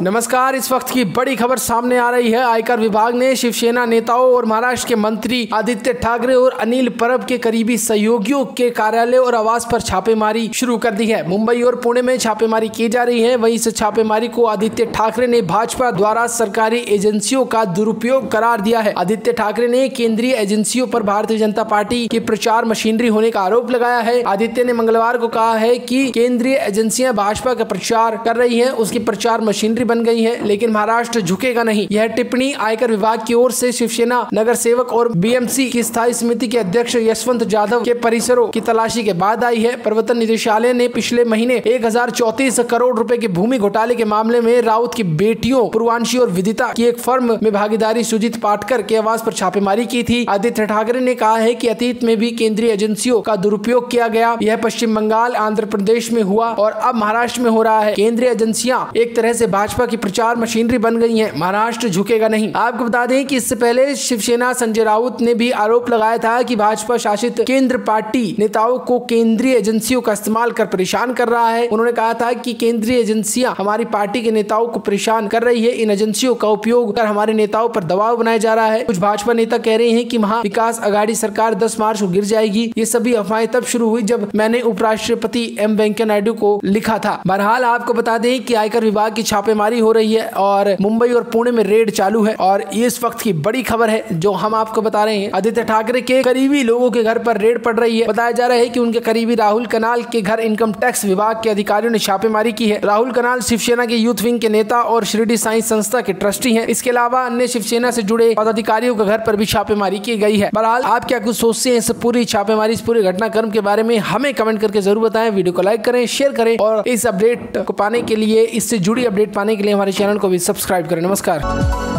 नमस्कार, इस वक्त की बड़ी खबर सामने आ रही है। आयकर विभाग ने शिवसेना नेताओं और महाराष्ट्र के मंत्री आदित्य ठाकरे और अनिल परब के करीबी सहयोगियों के कार्यालय और आवास पर छापेमारी शुरू कर दी है। मुंबई और पुणे में छापेमारी की जा रही है। वहीं इस छापेमारी को आदित्य ठाकरे ने भाजपा द्वारा सरकारी एजेंसियों का दुरुपयोग करार दिया है। आदित्य ठाकरे ने केंद्रीय एजेंसियों पर भारतीय जनता पार्टी की प्रचार मशीनरी होने का आरोप लगाया है। आदित्य ने मंगलवार को कहा है की केंद्रीय एजेंसियाँ भाजपा का प्रचार कर रही है। उसकी प्रचार मशीनरी बन गई है, लेकिन महाराष्ट्र झुकेगा नहीं। यह टिप्पणी आयकर विभाग की ओर से शिवसेना नगर सेवक और बीएमसी की स्थायी समिति के अध्यक्ष यशवंत जाधव के परिसरों की तलाशी के बाद आई है। प्रवर्तन निदेशालय ने पिछले महीने एक करोड़ रूपए के भूमि घोटाले के मामले में राउत की बेटियों, पूर्वांशी और विदिता की एक फर्म में भागीदारी सुजीत पाटकर के आवास पर छापेमारी की थी। आदित्य ठाकरे ने कहा है की अतीत में भी केंद्रीय एजेंसियों का दुरुपयोग किया गया। यह पश्चिम बंगाल, आंध्र प्रदेश में हुआ और अब महाराष्ट्र में हो रहा है। केंद्रीय एजेंसियाँ एक तरह से भाजपा भाजपा की प्रचार मशीनरी बन गई है। महाराष्ट्र झुकेगा नहीं। आपको बता दें कि इससे पहले शिवसेना संजय राउत ने भी आरोप लगाया था कि भाजपा शासित केंद्र पार्टी नेताओं को केंद्रीय एजेंसियों का इस्तेमाल कर परेशान कर रहा है। उन्होंने कहा था कि केंद्रीय एजेंसियाँ हमारी पार्टी के नेताओं को परेशान कर रही है। इन एजेंसियों का उपयोग कर हमारे नेताओं पर दबाव बनाया जा रहा है। कुछ भाजपा नेता कह रहे हैं कि महा विकास अगाड़ी सरकार दस मार्च को गिर जाएगी। ये सभी अफवाहें तब शुरू हुई जब मैंने उपराष्ट्रपति एम वेंकैया नायडू को लिखा था। बहरहाल, आपको बता दें कि आयकर विभाग की छापेमारी गिरफ्तारी हो रही है और मुंबई और पुणे में रेड चालू है और इस वक्त की बड़ी खबर है जो हम आपको बता रहे हैं। आदित्य ठाकरे के करीबी लोगों के घर पर रेड पड़ रही है। बताया जा रहा है कि उनके करीबी राहुल कनाल के घर इनकम टैक्स विभाग के अधिकारियों ने छापेमारी की है। राहुल कनाल शिवसेना के यूथ विंग के नेता और शिरडी साई संस्था के ट्रस्टी है। इसके अलावा अन्य शिवसेना से जुड़े पदाधिकारियों के घर पर भी छापेमारी की गई है। बहरहाल, आप क्या कुछ सोचते हैं इस पूरी छापेमारी, इस पूरे घटनाक्रम के बारे में? हमें कमेंट करके ज़रूर बताएँ। वीडियो को लाइक करें, शेयर करें और इस अपडेट को पाने के लिए, इससे जुड़ी अपडेट पाने के लिए हमारे चैनल को भी सब्सक्राइब करें। नमस्कार।